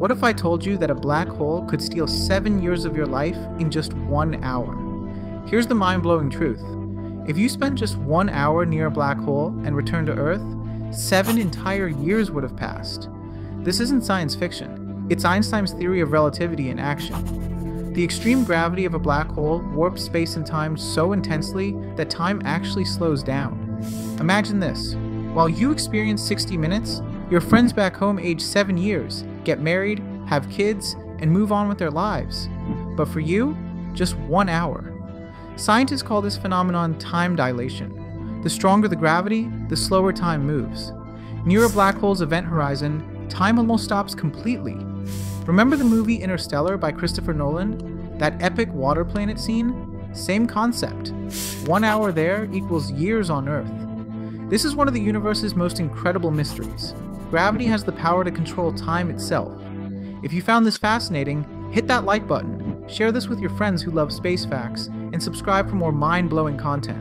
What if I told you that a black hole could steal seven years of your life in just one hour? Here's the mind blowing truth if you spent just one hour near a black hole and returned to Earth, seven entire years would have passed. This isn't science fiction, it's Einstein's theory of relativity in action. The extreme gravity of a black hole warps space and time so intensely that time actually slows down. Imagine this while you experience 60 minutes, your friends back home age 7 years get married, have kids, and move on with their lives. But for you, just one hour. Scientists call this phenomenon time dilation. The stronger the gravity, the slower time moves. Near a black hole's event horizon, time almost stops completely. Remember the movie Interstellar by Christopher Nolan? That epic water planet scene? Same concept. One hour there equals years on Earth. This is one of the universe's most incredible mysteries. Gravity has the power to control time itself. If you found this fascinating, hit that like button, share this with your friends who love space facts, and subscribe for more mind blowing content.